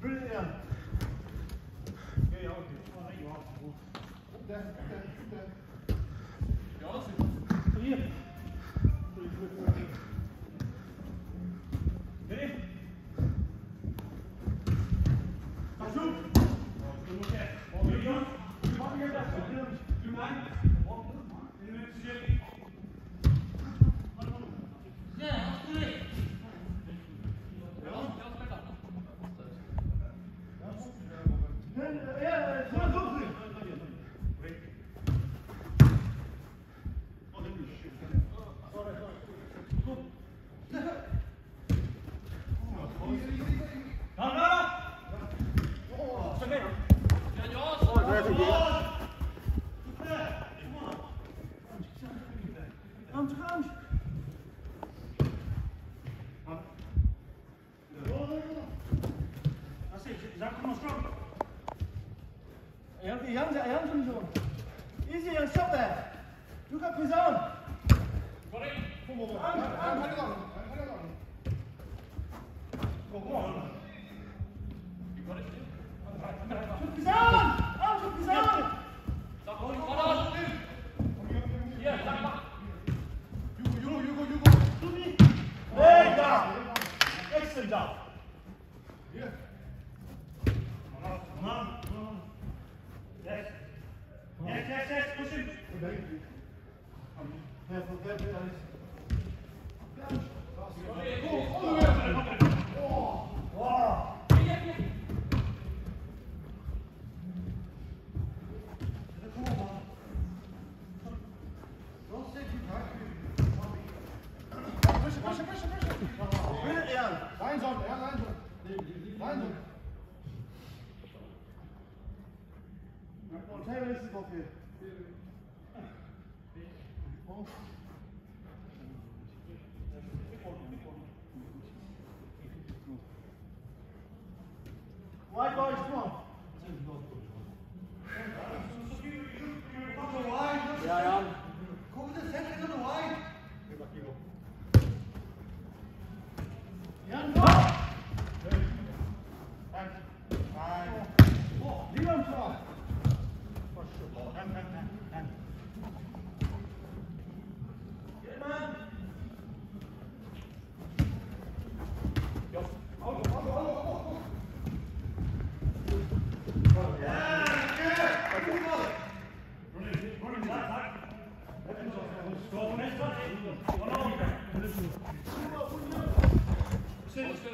Brilliant. Okay, okay. Oh, there you are. Oh, there.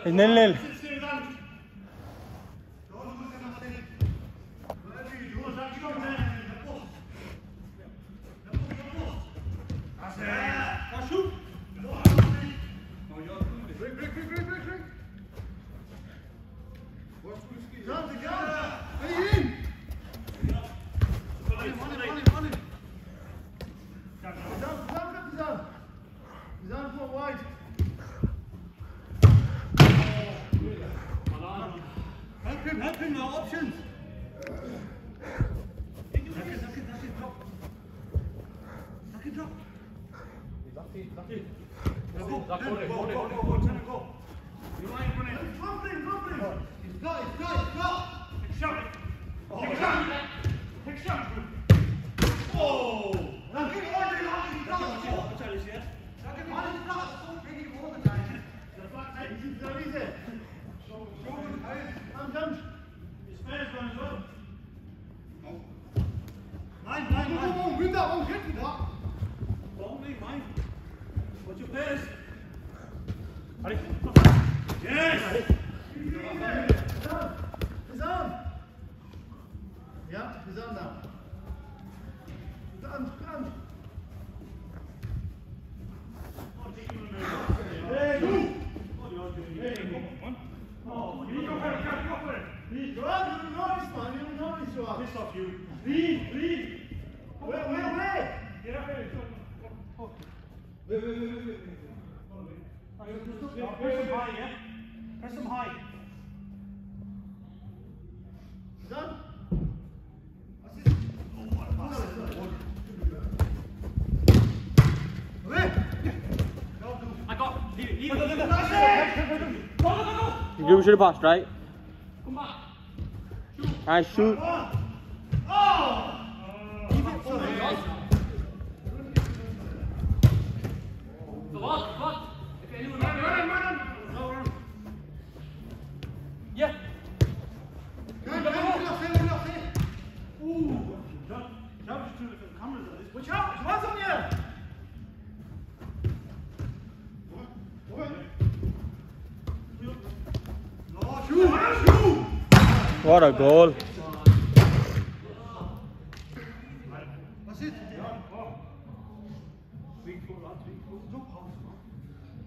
En el, el. Please, please. Wait, wait, wait. Get up here. Wait, wait, wait, wait, wait. Press him high, yeah? Press him high. Done? Assist. Oh, what a pass. Go, go, go, go, go, go, go. You should have passed, right? Come back. Shoot. I shoot. Come on. Ball, ball. If anyone run, run, run, run. Yeah. Nein, will noch sehen, will noch sehen. Ooh. Ich glaube, ich glaube, ich tue das für die Kamera. Das ist- Watch out, ich weiß von mir. No, shoot, shoot. What a goal.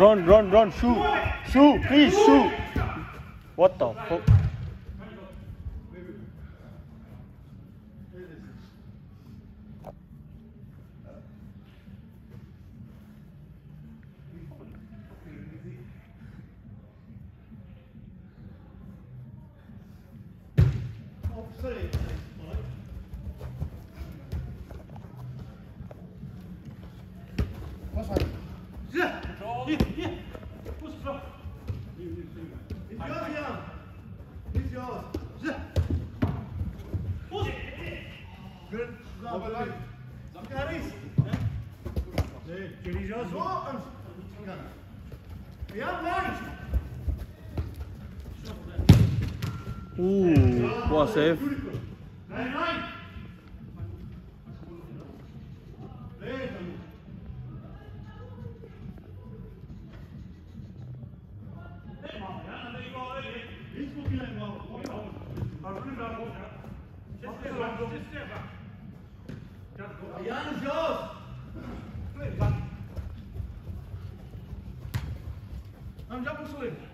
Run, run, run. Shoot. Shoot. Please shoot. What the fuck? はセーフ。ジャンプスウェイ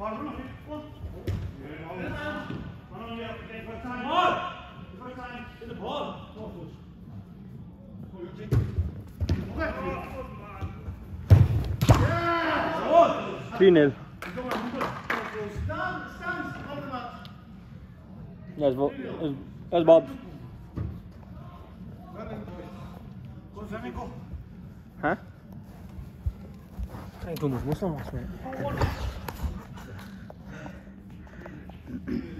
3 0. There's, Bob. There's Bob. Huh? I ain't done as much last night. Mm-hmm.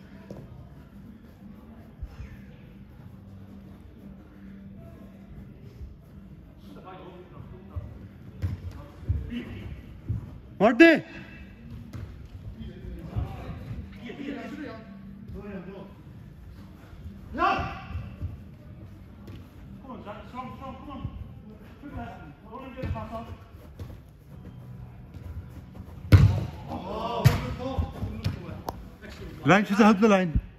Marty! No! Come on, Zach, strong, strong, come on. Quick left, I want to get it back on. Rein, Schüsse, halb allein.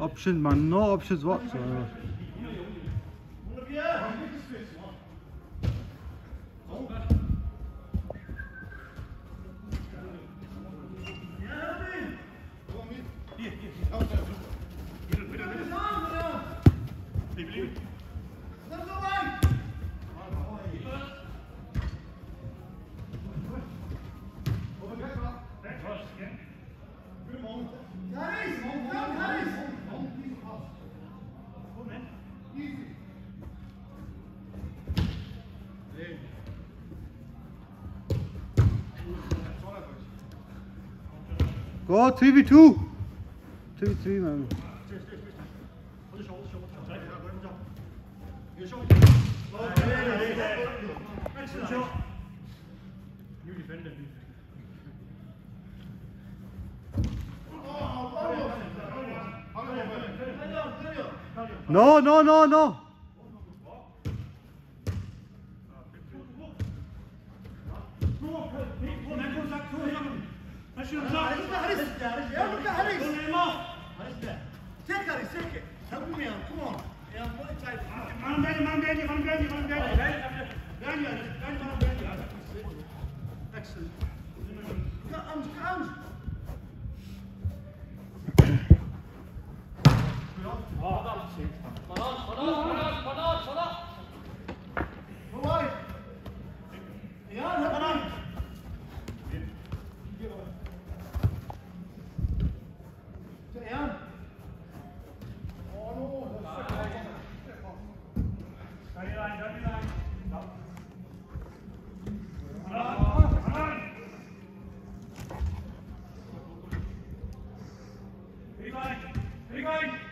options man. No options whatsoever. Go, 3v2! 3v3, man. No, no, no, no. Excellent. Comes, comes. Anybody?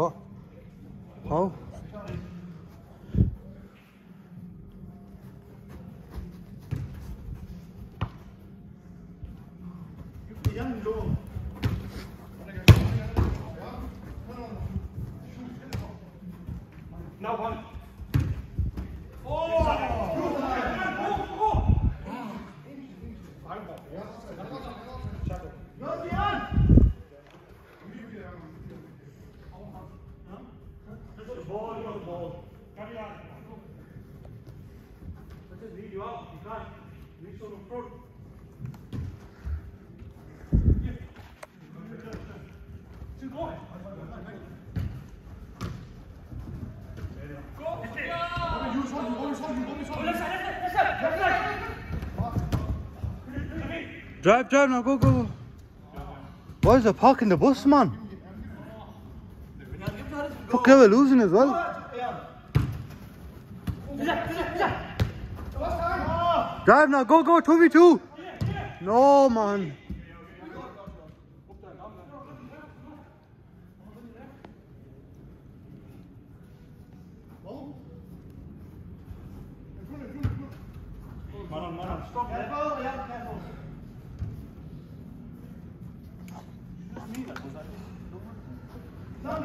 와 아우 Thank you. Drive, drive now, go, go, go. Why is there parking the bus, man? Fuck, we're losing as well. Drive now, go, go, 2v2. No, man. Stop